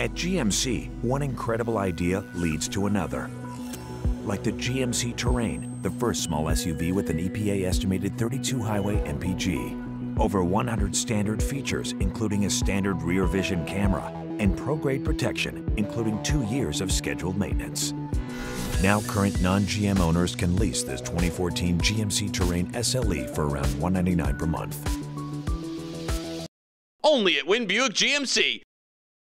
At GMC, one incredible idea leads to another. Like the GMC Terrain, the first small SUV with an EPA estimated 32 highway MPG. Over 100 standard features, including a standard rear vision camera and pro-grade protection, including two years of scheduled maintenance. Now current non-GM owners can lease this 2014 GMC Terrain SLE for around $199 per month. Only at Wynn Buick GMC.